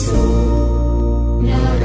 slow. Now